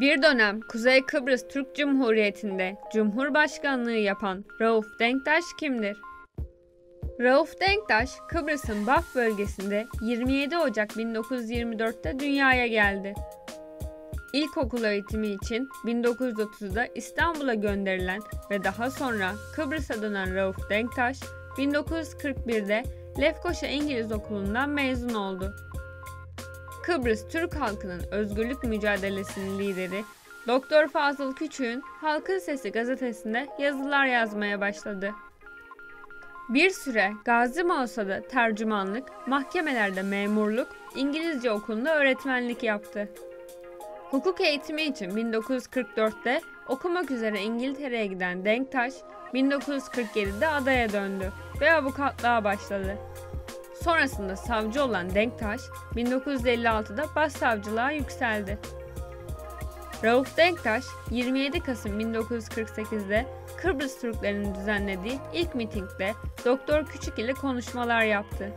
Bir dönem Kuzey Kıbrıs Türk Cumhuriyeti'nde Cumhurbaşkanlığı yapan Rauf Denktaş kimdir? Rauf Denktaş, Kıbrıs'ın Baf bölgesinde 27 Ocak 1924'te dünyaya geldi. İlkokul eğitimi için 1930'da İstanbul'a gönderilen ve daha sonra Kıbrıs'a dönen Rauf Denktaş, 1941'de Lefkoşa İngiliz Okulu'ndan mezun oldu. Kıbrıs Türk halkının özgürlük mücadelesinin lideri Doktor Fazıl Küçük'ün Halkın Sesi gazetesinde yazılar yazmaya başladı. Bir süre Gazi Mausa'da tercümanlık, mahkemelerde memurluk, İngilizce okulunda öğretmenlik yaptı. Hukuk eğitimi için 1944'te okumak üzere İngiltere'ye giden Denktaş, 1947'de adaya döndü ve avukatlığa başladı. Sonrasında savcı olan Denktaş, 1956'da başsavcılığa yükseldi. Rauf Denktaş, 27 Kasım 1948'de Kıbrıs Türklerinin düzenlediği ilk mitingde Doktor Küçük ile konuşmalar yaptı.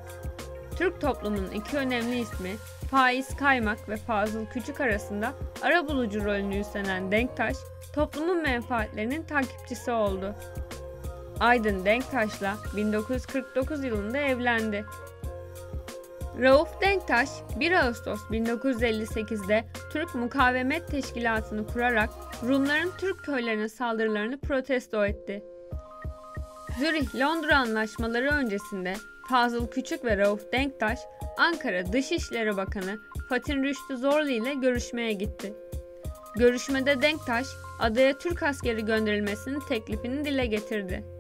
Türk toplumunun iki önemli ismi Faiz Kaymak ve Fazıl Küçük arasında arabulucu rolünü üstlenen Denktaş, toplumun menfaatlerinin takipçisi oldu. Aydın Denktaş'la 1949 yılında evlendi. Rauf Denktaş 1 Ağustos 1958'de Türk Mukavemet Teşkilatı'nı kurarak Rumların Türk köylerine saldırılarını protesto etti. Zürih-Londra anlaşmaları öncesinde Fazıl Küçük ve Rauf Denktaş Ankara Dışişleri Bakanı Fatih Rüştü Zorlu ile görüşmeye gitti. Görüşmede Denktaş adaya Türk askeri gönderilmesinin teklifini dile getirdi.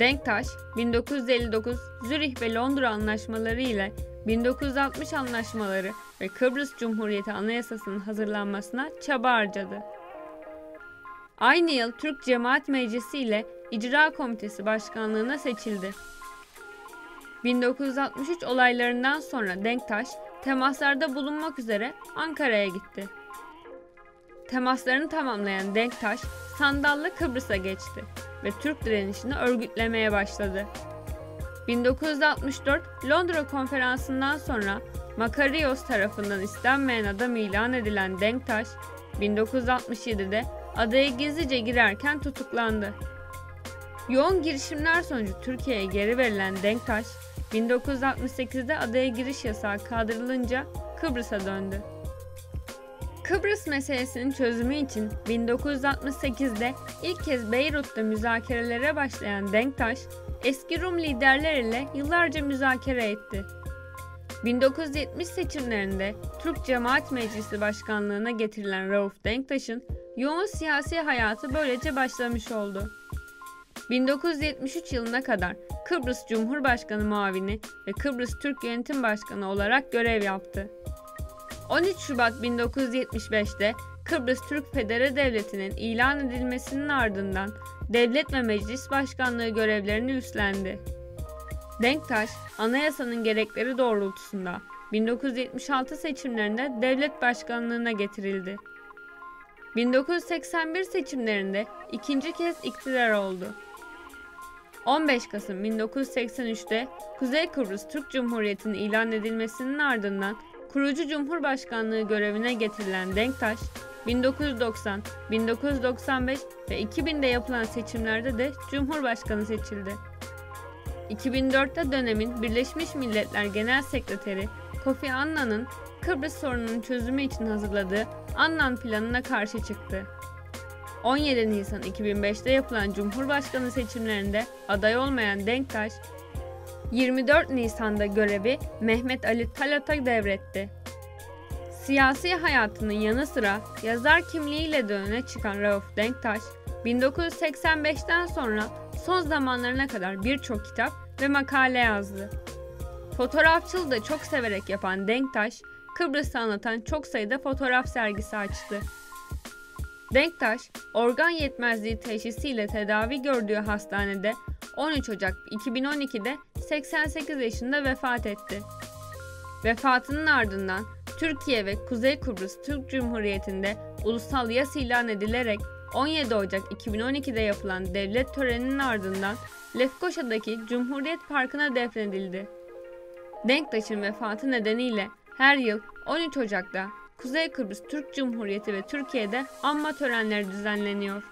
Denktaş 1959 Zürih ve Londra anlaşmaları ile 1960 anlaşmaları ve Kıbrıs Cumhuriyeti Anayasası'nın hazırlanmasına çaba harcadı. Aynı yıl Türk Cemaat Meclisi ile İcra Komitesi Başkanlığına seçildi. 1963 olaylarından sonra Denktaş temaslarda bulunmak üzere Ankara'ya gitti. Temaslarını tamamlayan Denktaş sandalla Kıbrıs'a geçti ve Türk direnişini örgütlemeye başladı. 1964 Londra Konferansı'ndan sonra Makarios tarafından istenmeyen adam ilan edilen Denktaş, 1967'de adaya gizlice girerken tutuklandı. Yoğun girişimler sonucu Türkiye'ye geri verilen Denktaş, 1968'de adaya giriş yasağı kaldırılınca Kıbrıs'a döndü. Kıbrıs meselesinin çözümü için 1968'de ilk kez Beyrut'ta müzakerelere başlayan Denktaş, eski Rum liderler ile yıllarca müzakere etti. 1970 seçimlerinde Türk Cemaat Meclisi Başkanlığına getirilen Rauf Denktaş'ın yoğun siyasi hayatı böylece başlamış oldu. 1973 yılına kadar Kıbrıs Cumhurbaşkanı muavini ve Kıbrıs Türk Yönetim Başkanı olarak görev yaptı. 13 Şubat 1975'te Kıbrıs Türk Federe Devleti'nin ilan edilmesinin ardından devlet ve meclis başkanlığı görevlerini üstlendi. Denktaş, anayasanın gerekleri doğrultusunda 1976 seçimlerinde devlet başkanlığına getirildi. 1981 seçimlerinde ikinci kez iktidar oldu. 15 Kasım 1983'te Kuzey Kıbrıs Türk Cumhuriyeti'nin ilan edilmesinin ardından kurucu Cumhurbaşkanlığı görevine getirilen Denktaş, 1990, 1995 ve 2000'de yapılan seçimlerde de Cumhurbaşkanı seçildi. 2004'te dönemin Birleşmiş Milletler Genel Sekreteri Kofi Annan'ın Kıbrıs sorununun çözümü için hazırladığı Annan planına karşı çıktı. 17 Nisan 2005'te yapılan Cumhurbaşkanı seçimlerinde aday olmayan Denktaş, 24 Nisan'da görevi Mehmet Ali Talat'a devretti. Siyasi hayatının yanı sıra yazar kimliğiyle de öne çıkan Rauf Denktaş, 1985'ten sonra son zamanlarına kadar birçok kitap ve makale yazdı. Fotoğrafçılığı da çok severek yapan Denktaş, Kıbrıs'ı anlatan çok sayıda fotoğraf sergisi açtı. Denktaş, organ yetmezliği teşhisiyle tedavi gördüğü hastanede 13 Ocak 2012'de 88 yaşında vefat etti. Vefatının ardından Türkiye ve Kuzey Kıbrıs Türk Cumhuriyeti'nde ulusal yas ilan edilerek 17 Ocak 2012'de yapılan devlet töreninin ardından Lefkoşa'daki Cumhuriyet Parkı'na defnedildi. Denktaş'ın vefatı nedeniyle her yıl 13 Ocak'ta Kuzey Kıbrıs Türk Cumhuriyeti ve Türkiye'de anma törenleri düzenleniyor.